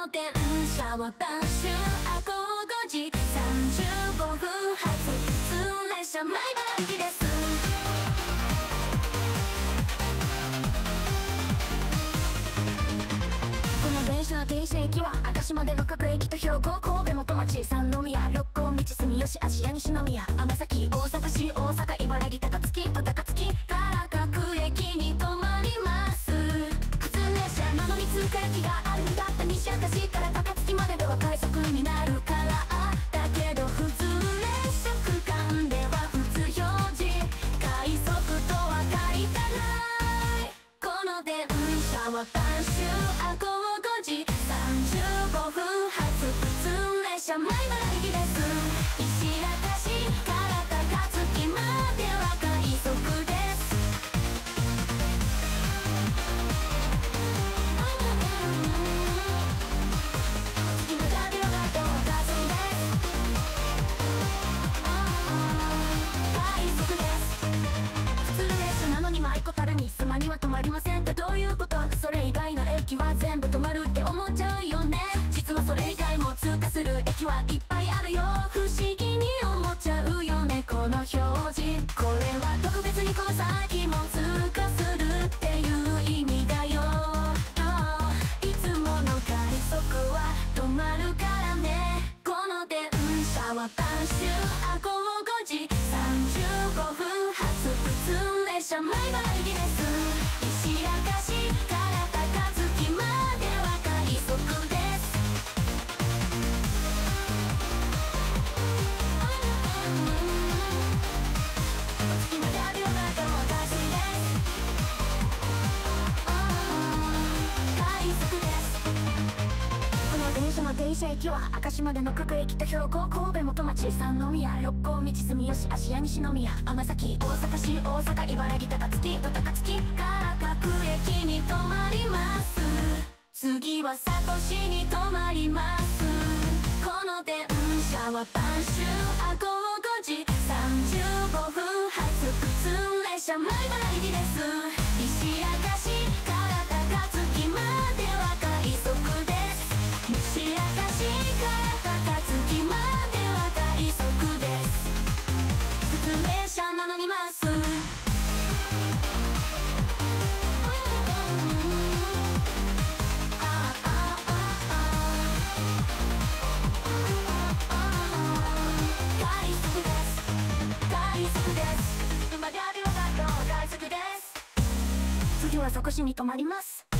の電車は晩秋あ午後5時35分発普通列車前原行きです。この電車の停車駅は明石までの各駅と標高神戸元町三宮六甲道住吉芦屋西宮尼崎大阪市大阪茨城高槻なのに通過駅があるんだった西明石から高槻まででは快速になるからだけど普通列車区間では普通表示快速とは書いてないこの電車はは止まりませんってどういうこと？それ以外の駅は全部止まるって思っちゃうよね。実はそれ以外も通過する駅はいっぱいあるよ。不思議に思っちゃうよね。この表示。これは特別にこの先も通過するっていう意味だよ。ああ。いつもの快速は止まるからね。この電車は晩秋あ午後5時35分発。普通列車前原行きです。この電車の停車駅は明石までの各駅と標高神戸元町三宮六甲道住吉芦屋西宮尼崎大阪市大阪茨城高槻と高槻から各駅に止まります次は佐渡市に止まりますこの電車は晩秋あ午後5時35分発普通列車前原行きですはそこしに止まります。